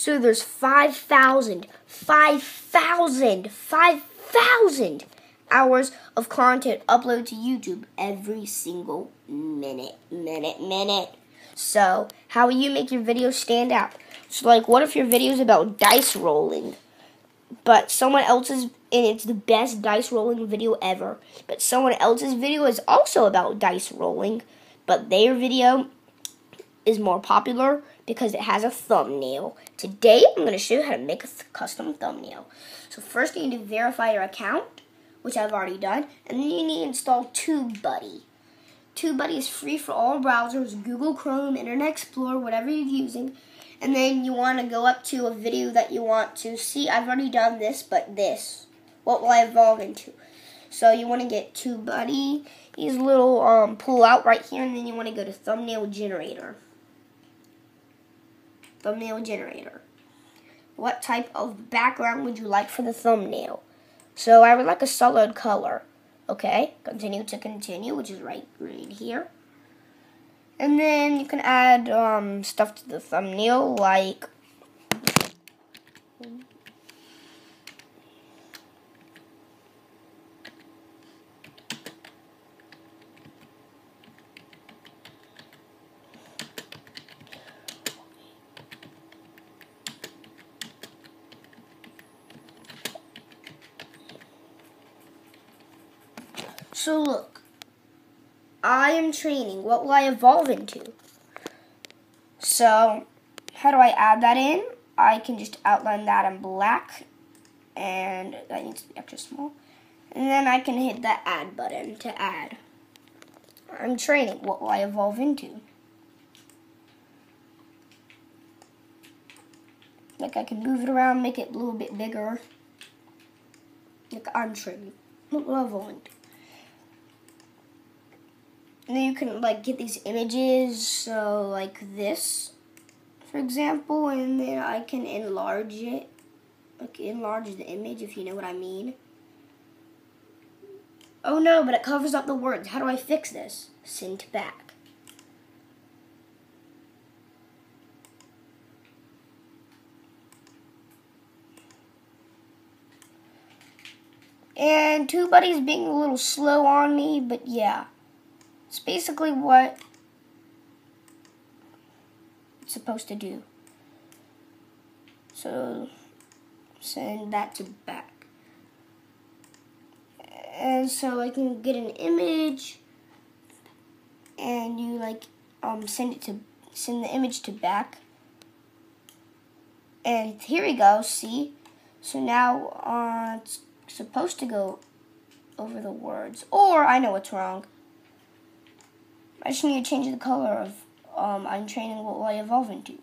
So there's 5,000, 5,000, 5,000 hours of content uploaded to YouTube every single minute, minute, minute. So, how will you make your videos stand out? So, like, what if your video is about dice rolling, but someone else's, and it's the best dice rolling video ever, but someone else's video is also about dice rolling, but their video is more popular because it has a thumbnail. Today, I'm going to show you how to make a custom thumbnail. So first, you need to verify your account, which I've already done, and then you need to install TubeBuddy. TubeBuddy is free for all browsers, Google Chrome, Internet Explorer, whatever you're using. And then you want to go up to a video that you want to see. I've already done this, but this. What will I evolve into? So you want to get TubeBuddy, these little um, pull out right here, and then you want to go to Thumbnail Generator thumbnail generator. What type of background would you like for the thumbnail? So I would like a solid color. Okay, continue to continue, which is right green here. And then you can add um, stuff to the thumbnail like So look, I am training. What will I evolve into? So, how do I add that in? I can just outline that in black, and that needs to be extra small. And then I can hit the add button to add. I'm training. What will I evolve into? Like I can move it around, make it a little bit bigger. Like I'm training. What will I evolve into? And then you can like get these images, so like this, for example, and then I can enlarge it, like enlarge the image if you know what I mean. Oh no, but it covers up the words. How do I fix this? Send back. And TubeBuddy's being a little slow on me, but yeah. It's basically what it's supposed to do. So send that to back. And so I can get an image and you like um send it to send the image to back. And here we go, see? So now uh, it's supposed to go over the words. Or I know what's wrong. I just need to change the color of um, I'm training what will I evolve into.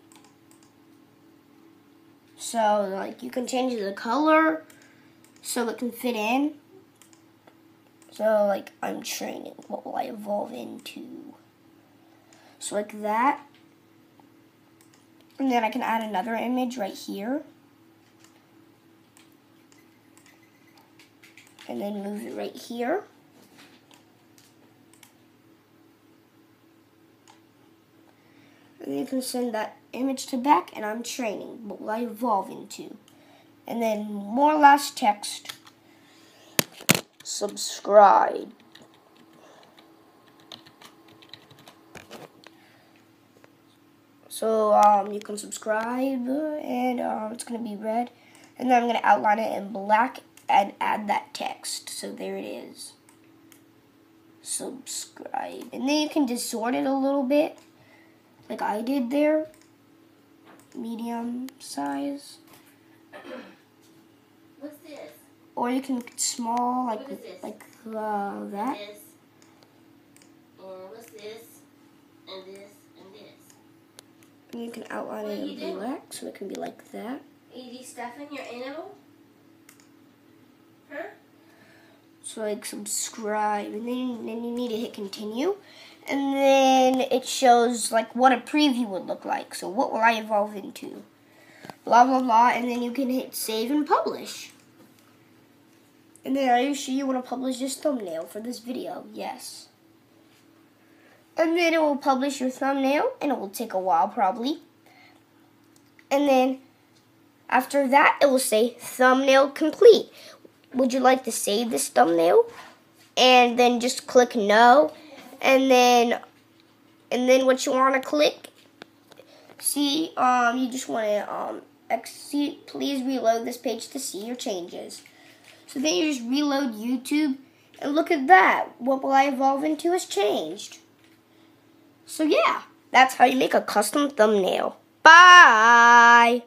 So, like, you can change the color so it can fit in. So, like, I'm training what will I evolve into. So, like that. And then I can add another image right here. And then move it right here. And you can send that image to back and I'm training what will I evolve into. And then more last text. Subscribe. So um, you can subscribe and um, it's going to be red. And then I'm going to outline it in black and add that text. So there it is. Subscribe. And then you can distort it a little bit like I did there. Medium size. What's this? Or you can small, like like uh, that. This. Or what's this? And this and this. And you can outline what it in black, so it can be like that. Are you stuffing your animal? Huh? So like subscribe, and then then you need to hit continue, and then it shows like what a preview would look like. So what will I evolve into? Blah blah blah, and then you can hit save and publish. And then are you sure you want to publish this thumbnail for this video? Yes. And then it will publish your thumbnail, and it will take a while probably. And then After that, it will say thumbnail complete. Would you like to save this thumbnail? And then just click no. And then and then what you want to click see um you just want to um please reload this page to see your changes. So then you just reload YouTube and look at that. What will I evolve into has changed. So yeah, that's how you make a custom thumbnail. Bye.